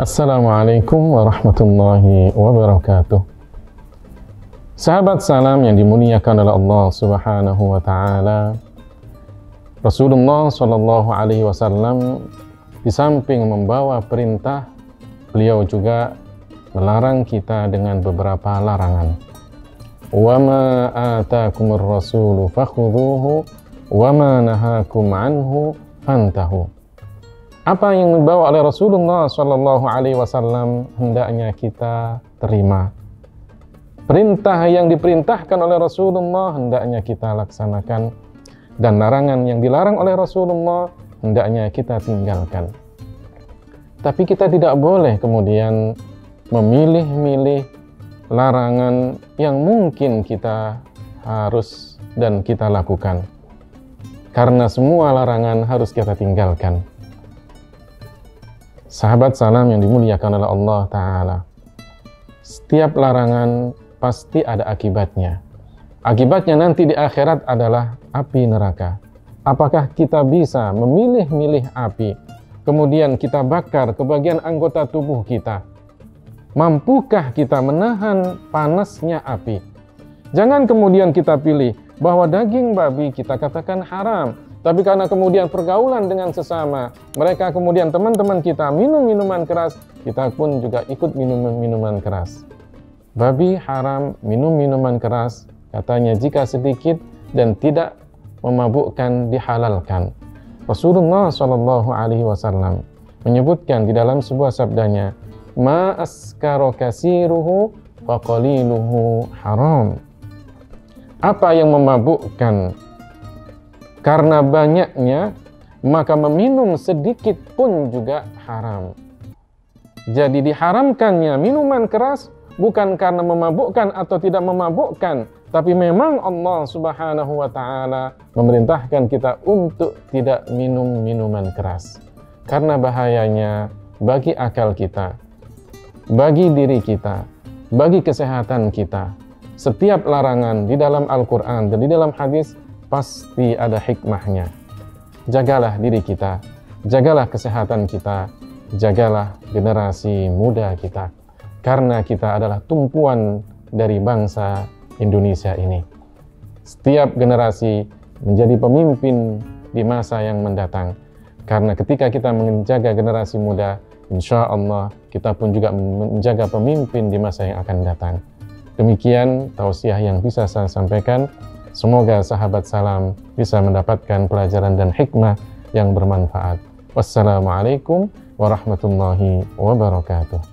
Assalamualaikum warahmatullahi wabarakatuh. Sahabat salam yang dimuliakan oleh Allah Subhanahu wa taala. Rasulullah Shallallahu alaihi wasallam di samping membawa perintah, beliau juga melarang kita dengan beberapa larangan. Wa ma atakumur rasulu fakhudhuhu wa ma nahakum anhu fantahu. Apa yang dibawa oleh Rasulullah Shallallahu alaihi wasallam hendaknya kita terima Perintah yang diperintahkan oleh Rasulullah hendaknya kita laksanakan dan larangan yang dilarang oleh Rasulullah hendaknya kita tinggalkan. Tapi kita tidak boleh kemudian memilih-milih larangan yang mungkin kita harus dan kita lakukan. Karena semua larangan harus kita tinggalkan. Sahabat salam yang dimuliakan oleh Allah Ta'ala. Setiap larangan pasti ada akibatnya. Akibatnya nanti di akhirat adalah api neraka. Apakah kita bisa memilih-milih api, kemudian kita bakar ke bagian anggota tubuh kita? Mampukah kita menahan panasnya api? Jangan kemudian kita pilih bahwa daging babi kita katakan haram, tapi karena kemudian pergaulan dengan sesama, mereka kemudian teman-teman kita minum minuman keras, kita pun juga ikut minum minuman keras. Babi haram minum minuman keras, katanya jika sedikit dan tidak memabukkan dihalalkan. Rasulullah Shallallahu Alaihi Wasallam menyebutkan di dalam sebuah sabdanya, ma askaro kasiruhu faqaliluhu haram. Apa yang memabukkan karena banyaknya maka meminum sedikit pun juga haram. Jadi diharamkannya minuman keras bukan karena memabukkan atau tidak memabukkan, tapi memang Allah Subhanahu wa taala memerintahkan kita untuk tidak minum minuman keras. Karena bahayanya bagi akal kita, bagi diri kita, bagi kesehatan kita. Setiap larangan di dalam Al-Qur'an dan di dalam hadis pasti ada hikmahnya. Jagalah diri kita, jagalah kesehatan kita, jagalah generasi muda kita karena kita adalah tumpuan dari bangsa Indonesia ini. Setiap generasi menjadi pemimpin di masa yang mendatang. Karena ketika kita menjaga generasi muda, insya Allah kita pun juga menjaga pemimpin di masa yang akan datang. Demikian tausiah yang bisa saya sampaikan. Semoga sahabat salam bisa mendapatkan pelajaran dan hikmah yang bermanfaat. Wassalamualaikum warahmatullahi wabarakatuh.